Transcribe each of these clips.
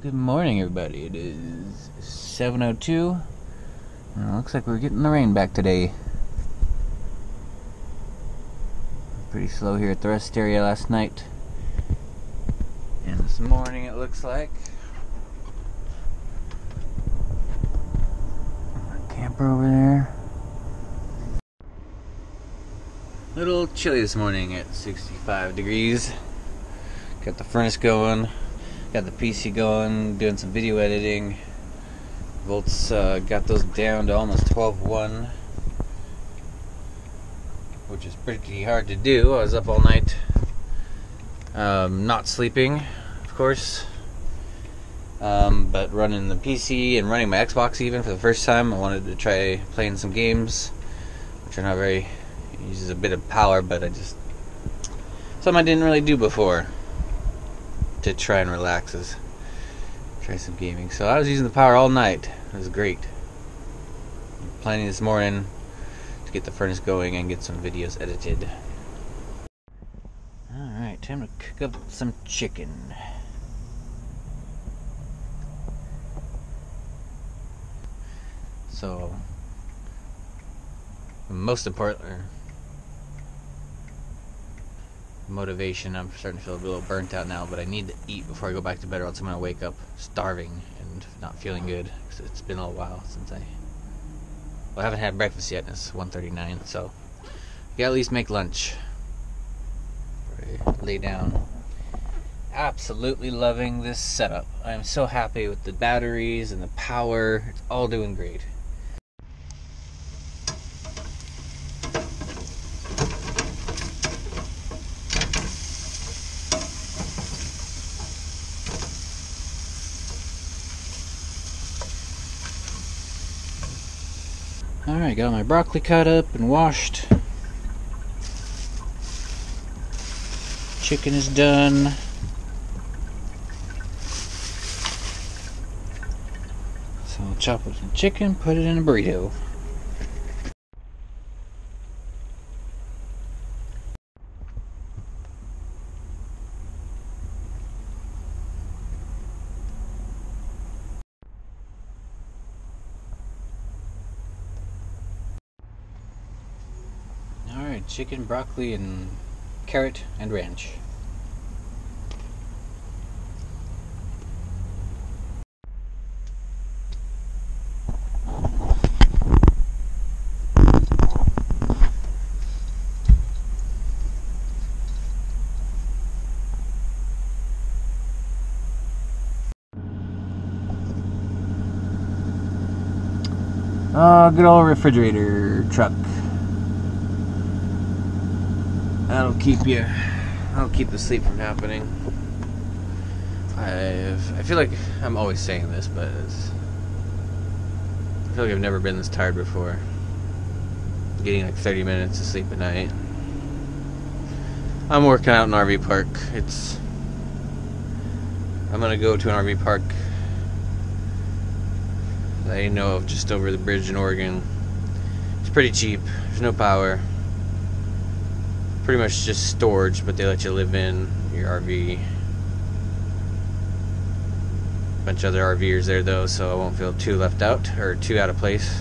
Good morning, everybody. It is 7.02. And it looks like we're getting the rain back today. Pretty slow here at the rest area last night. And this morning it looks like. Camper over there. Little chilly this morning at 65 degrees. Got the furnace going. Got the PC going, doing some video editing. Volts uh, got those down to almost 12.1, which is pretty hard to do. I was up all night, um, not sleeping, of course, um, but running the PC and running my Xbox even for the first time. I wanted to try playing some games, which are not very uses a bit of power, but I just something I didn't really do before to try and relax is try some gaming. So I was using the power all night. It was great. planning this morning to get the furnace going and get some videos edited. Alright, time to cook up some chicken. So, most important, motivation. I'm starting to feel a little burnt out now, but I need to eat before I go back to bed, or else I'm gonna wake up starving and not feeling good. Cause it's been a while since I. Well, I haven't had breakfast yet, and it's 1:39, so I at least make lunch. lay down. Absolutely loving this setup. I am so happy with the batteries and the power. It's all doing great. Alright, got my broccoli cut up and washed. Chicken is done. So I'll chop up some chicken, put it in a burrito. Chicken, broccoli, and carrot and ranch. Oh, good old refrigerator truck. That'll keep you. That'll keep the sleep from happening. I've. I feel like I'm always saying this, but. I feel like I've never been this tired before. Getting like 30 minutes of sleep a night. I'm working out in RV park. It's. I'm gonna go to an RV park that I know of just over the bridge in Oregon. It's pretty cheap. There's no power pretty much just storage, but they let you live in your RV. A bunch of other RVers there though, so I won't feel too left out or too out of place.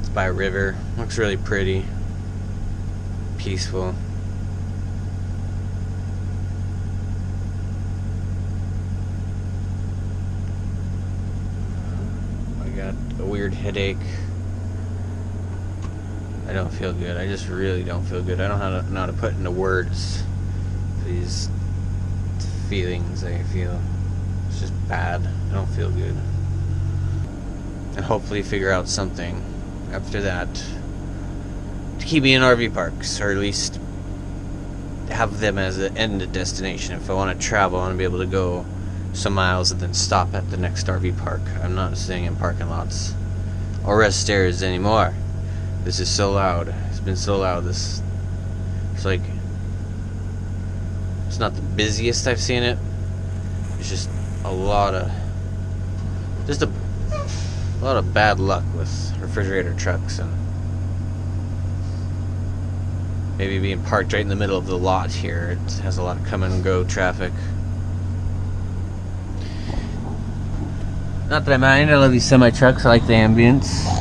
It's by a river. Looks really pretty. Peaceful. I got a weird headache. I don't feel good. I just really don't feel good. I don't know how to, know how to put into words these feelings I feel. It's just bad. I don't feel good. And hopefully figure out something after that to keep me in RV parks, or at least have them as an end destination. If I want to travel, I want to be able to go some miles and then stop at the next RV park. I'm not staying in parking lots or rest areas anymore. This is so loud. It's been so loud. This it's like it's not the busiest I've seen it. It's just a lot of just a, a lot of bad luck with refrigerator trucks and Maybe being parked right in the middle of the lot here, it has a lot of come and go traffic. Not that I mind, I love these semi trucks, I like the ambience.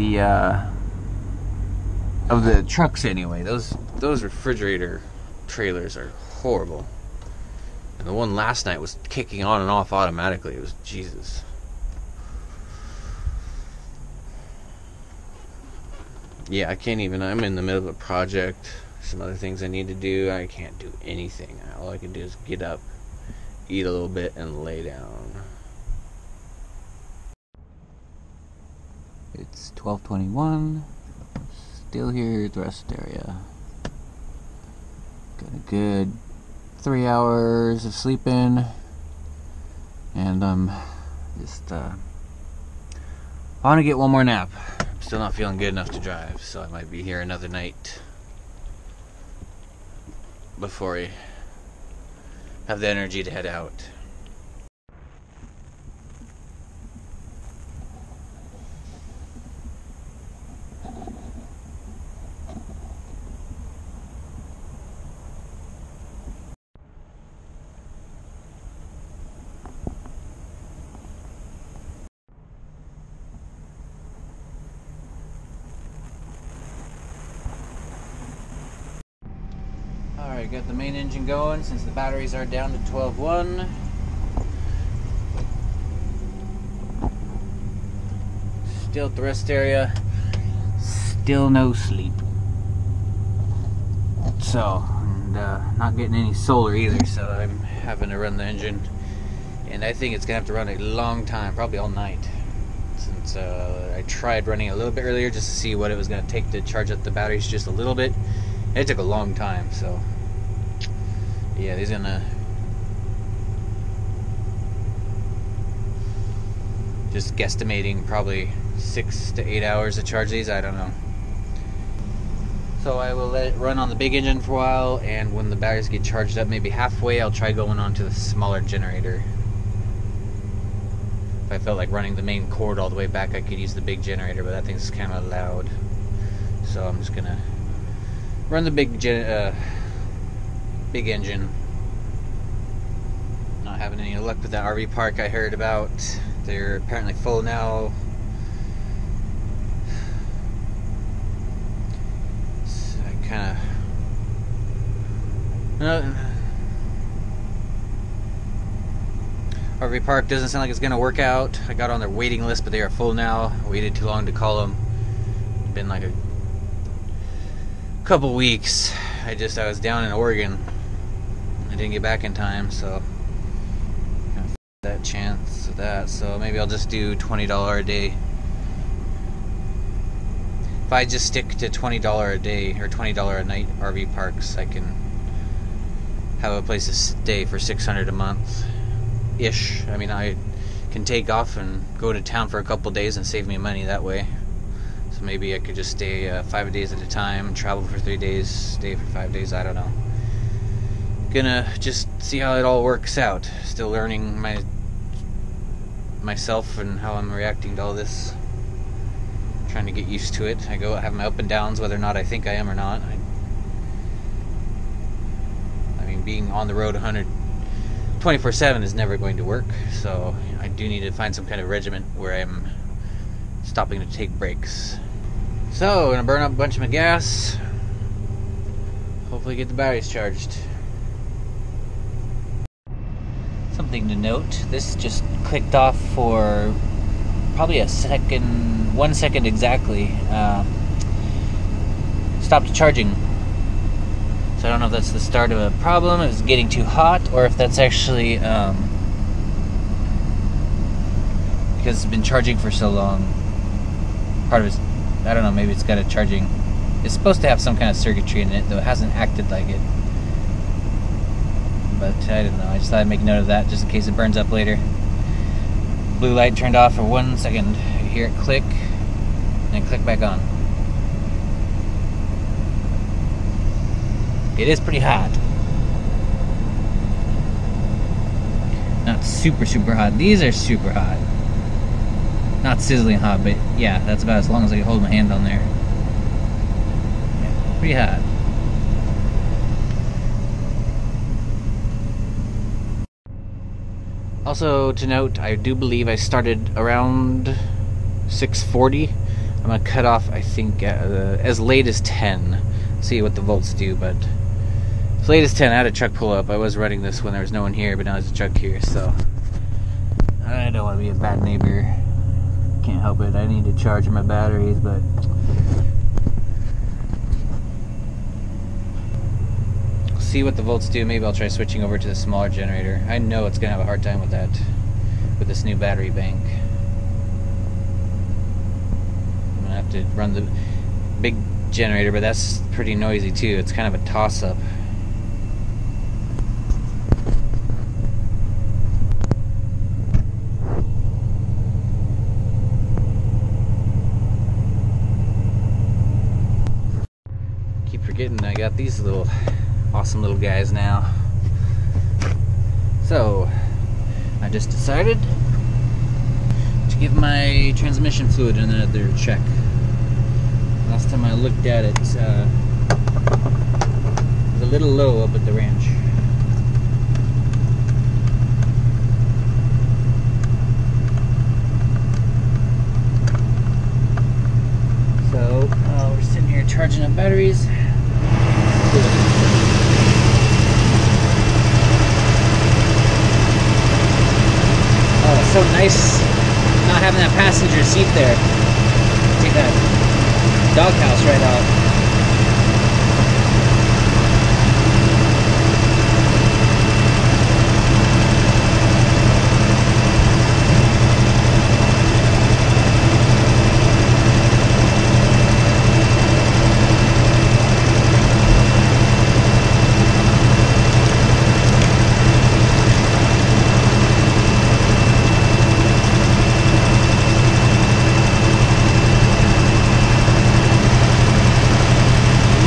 The, uh, of the trucks anyway, those, those refrigerator trailers are horrible. And the one last night was kicking on and off automatically. It was Jesus. Yeah, I can't even. I'm in the middle of a project. Some other things I need to do. I can't do anything. All I can do is get up, eat a little bit, and lay down. It's 12:21. Still here at the rest area. Got a good three hours of sleeping, and I'm just uh, I want to get one more nap. I'm still not feeling good enough to drive, so I might be here another night before I have the energy to head out. Alright, got the main engine going since the batteries are down to 12.1. Still rest area. Still no sleep. So, and uh, not getting any solar either, so I'm having to run the engine. And I think it's going to have to run a long time, probably all night. Since uh, I tried running a little bit earlier just to see what it was going to take to charge up the batteries just a little bit. It took a long time, so yeah, he's gonna just guesstimating probably six to eight hours to charge these. I don't know. So I will let it run on the big engine for a while, and when the batteries get charged up, maybe halfway, I'll try going on to the smaller generator. If I felt like running the main cord all the way back, I could use the big generator, but that thing's kind of loud. So I'm just gonna run the big gen. Uh, big engine. Not having any luck with that RV park I heard about. They're apparently full now. So I kind of. No. RV park doesn't sound like it's to work out. I got on their waiting list, but they are full now. I waited too long to call them. Been like a couple weeks. I just I was down in Oregon didn't get back in time, so that chance of that. So maybe I'll just do twenty dollar a day. If I just stick to twenty dollar a day or twenty dollar a night RV parks, I can have a place to stay for six hundred a month, ish. I mean, I can take off and go to town for a couple days and save me money that way. So maybe I could just stay uh, five days at a time, travel for three days, stay for five days. I don't know gonna just see how it all works out. Still learning my myself and how I'm reacting to all this. Trying to get used to it. I go have my up and downs, whether or not I think I am or not. I, I mean, being on the road 100, 24/7 is never going to work. So I do need to find some kind of regiment where I'm stopping to take breaks. So, I'm gonna burn up a bunch of my gas. Hopefully, get the batteries charged. Something to note. This just clicked off for probably a second, one second exactly. Uh, stopped charging. So I don't know if that's the start of a problem, if it's getting too hot, or if that's actually um, because it's been charging for so long. Part of it's, I don't know, maybe it's got a charging. It's supposed to have some kind of circuitry in it, though it hasn't acted like it but I don't know. I just thought I'd make note of that just in case it burns up later. Blue light turned off for one second. You hear it click, and click back on. It is pretty hot. Not super, super hot. These are super hot. Not sizzling hot, but yeah, that's about as long as I can hold my hand on there. Yeah, pretty hot. Also to note, I do believe I started around 640. I'm gonna cut off, I think, uh, as late as 10. See what the volts do, but as late as 10, I had a truck pull up. I was running this when there was no one here, but now there's a truck here, so I don't want to be a bad neighbor. Can't help it. I need to charge my batteries, but see what the volts do. Maybe I'll try switching over to the smaller generator. I know it's gonna have a hard time with that, with this new battery bank. I'm gonna have to run the big generator, but that's pretty noisy too. It's kind of a toss-up. Keep forgetting I got these little awesome little guys now. So, I just decided to give my transmission fluid another check. Last time I looked at it, uh, it was a little low up at the ranch. So, uh, we're sitting here charging up batteries. So nice not having that passenger seat there. Take that doghouse right off.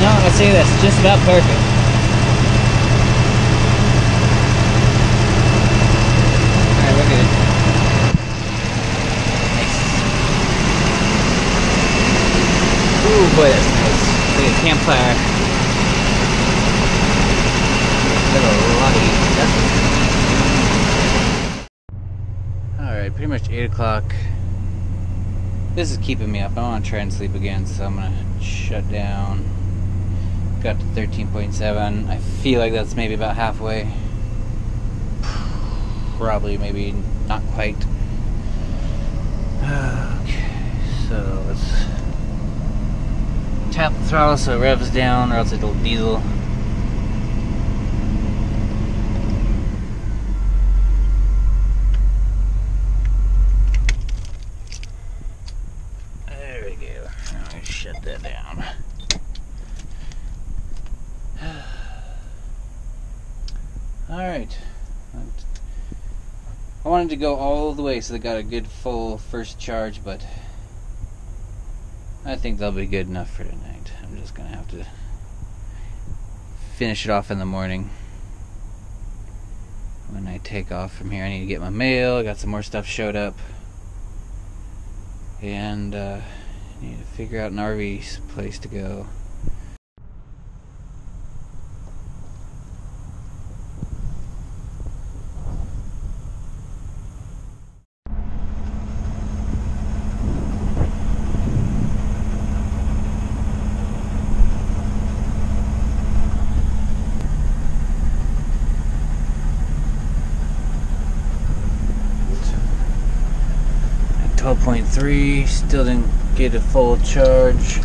No, I say this, just about perfect. Ooh, boy, that's nice. Like a campfire. Little lobby. Alright, pretty much 8 o'clock. This is keeping me up. I want to try and sleep again, so I'm gonna shut down. Got to 13.7. I feel like that's maybe about halfway. Probably, maybe not quite. Okay, so let's tap the throttle so it revs down, or else it'll diesel. There we go. Now I shut that down. Alright. I wanted to go all the way so they got a good full first charge, but I think they'll be good enough for tonight. I'm just gonna have to finish it off in the morning. When I take off from here, I need to get my mail. I got some more stuff showed up. And uh, I need to figure out an RV place to go. 12.3, still didn't get a full charge.